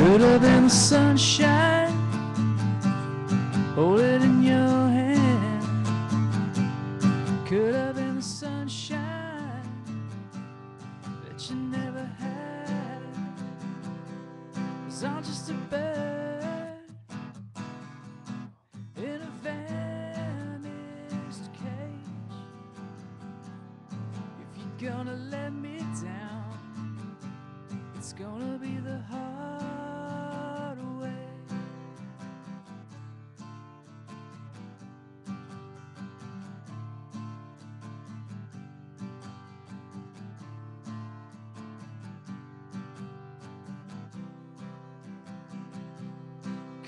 Could have been sunshine. Hold it in your hand. Could have been the sunshine that you never had. It's I'm just a bird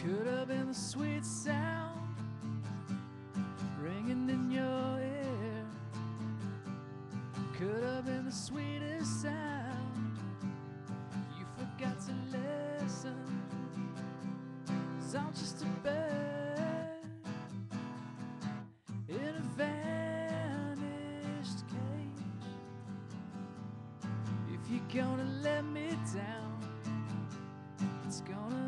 Could have been the sweet sound ringing in your ear. Could have been the sweetest sound. You forgot to listen. Cause I'm just a bird in a vanished cage. If you're gonna let me down, it's gonna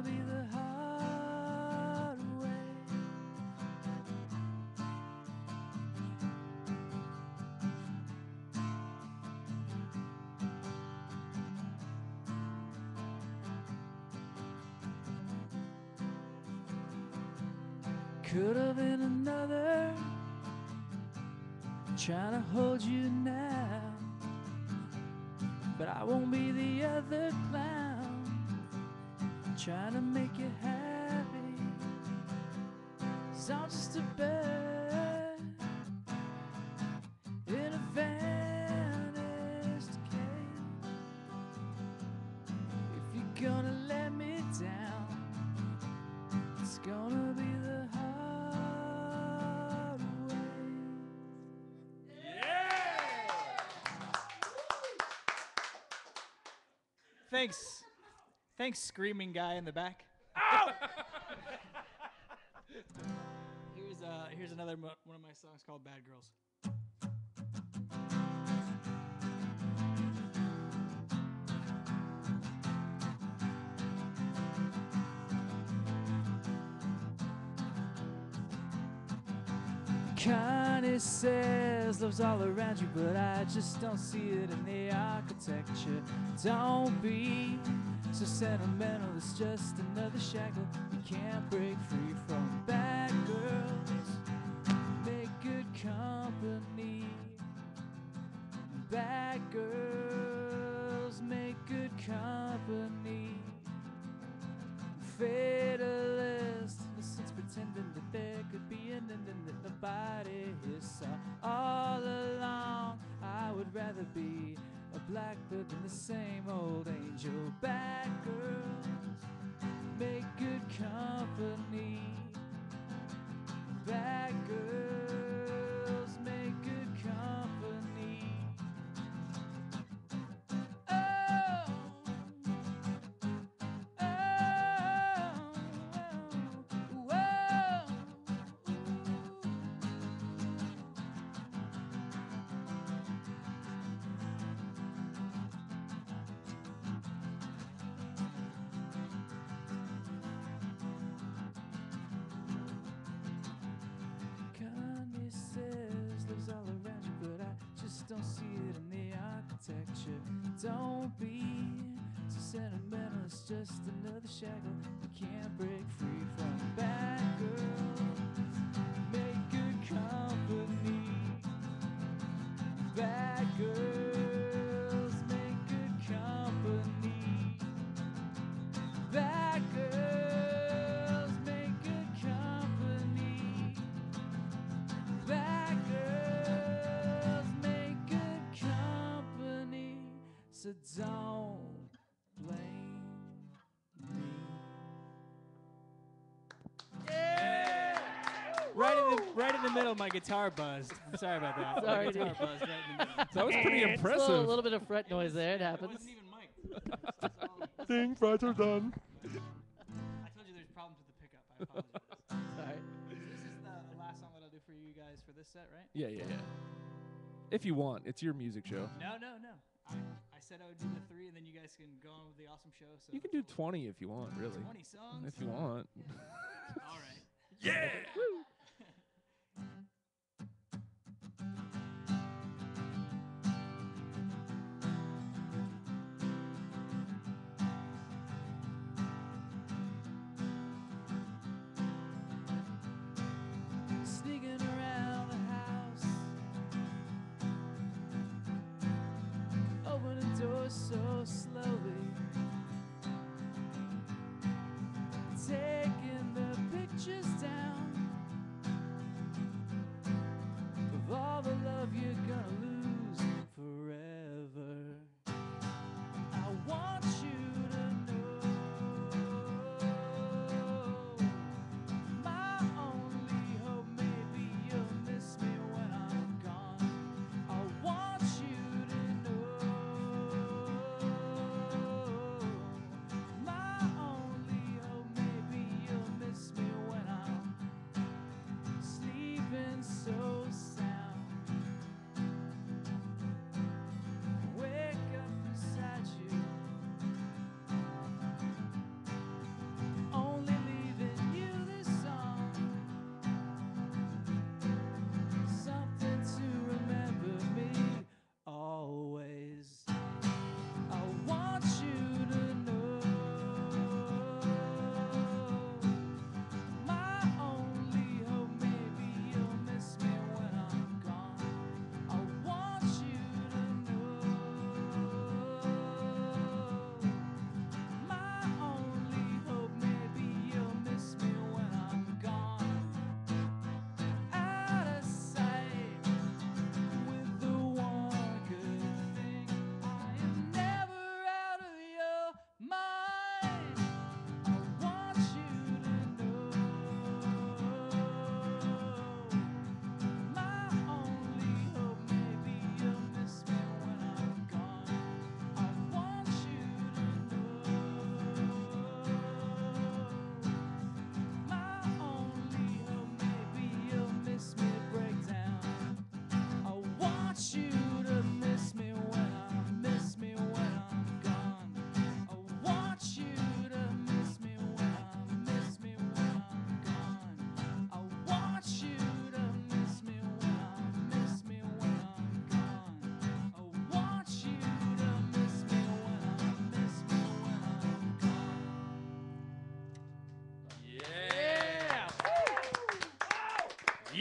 Could have been another trying to hold you now, but I won't be the other clown trying to make you happy. Cause I'm just a bird in a vanished cage. If you're gonna let me down, it's gonna Thanks. Thanks, screaming guy in the back. here's uh, here's another mo- one of my songs called Bad Girls. Connie says love's all around you, but I just don't see it in the architecture. Don't be so sentimental, it's just another shackle you can't break free be a blackbird than the same old angel. Bad girls don't see it in the architecture. Don't be so sentimental, it's just another shackle you can't break free from. Bad girls don't blame me. Right in the right in the middle, my guitar buzzed. I'm sorry about that. My Sorry, guitar buzzed right in the middle. That was pretty Still impressive. a little bit of fret noise there. It It happens. wasn't even mic'd. Thing frets are done. I told you there's problems with the pickup. I apologize. Sorry. this is the, the last song that I'll do for you guys for this set, right? Yeah, yeah, yeah. If you want, it's your music show. No, no, no. I, I said I would do the three, and then you guys can go on with the awesome show. So you can do twenty if you want, really. Twenty songs. If you want. All right. Yeah.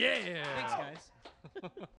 Yeah. Thanks, guys.